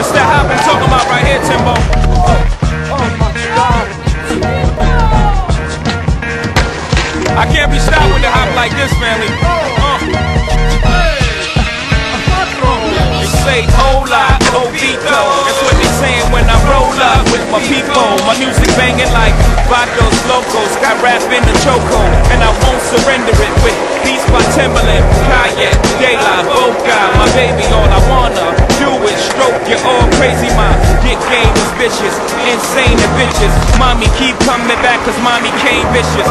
It's that I'm talking about right here, Timbo. I can't be stopped with the hop like this, family. Hola. That's what they saying when I roll up with my people. My music banging like Vatos Locos. Got rap in the choco, and I won't surrender it with beats by Timbaland, Kanye, De La Boca. My baby, all I wanna do is stroke you all crazy. My get game is vicious, insane and vicious. Mommy keep coming back cause mommy came vicious.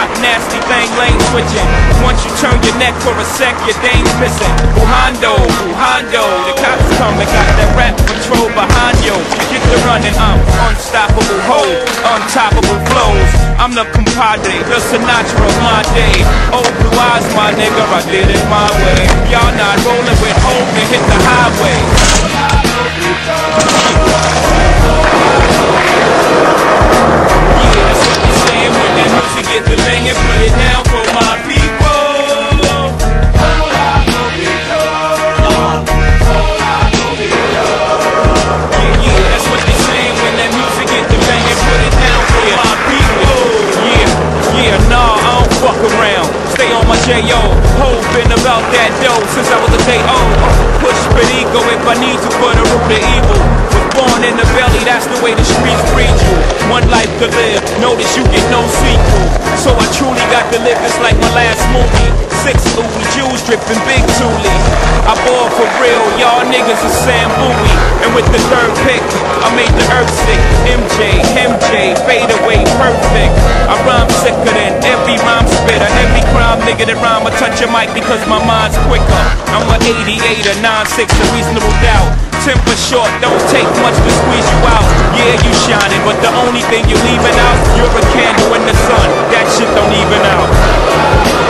Drop, nasty thing, lane switching. Once you turn your neck for a sec, your dame's missing. Buhando, Buhando, the cops coming, got that rap patrol behind you. Get the running, I'm unstoppable, hold, untoppable flows. I'm the compadre, the Sinatra of my day. Oh, blue eyes, my nigga, I did it my way. Y'all my people. Yeah, yeah, nah, I don't fuck around. Stay on my J.O. Been about that dough since I was a day old. Push for ego if I need to for the root of evil. Was born in the belly, that's the way the streets you. One life to live, notice you get no sequel. So I truly got to live this like my last movie. Six Louis Jews dripping big Thule. I ball for real, y'all niggas are Sam Bowie. And with the third pick, I made the earth sick. MJ, MJ, fade away, perfect. I rhyme sicker than every rhyme spitter. Every crime nigga that rhyme, I touch your mic because my mind's quicker. I'm a 88, a 96, a reasonable doubt. Temper short, don't take much to squeeze you out. The only thing you're leaving out, you're a candle in the sun. That shit don't even out.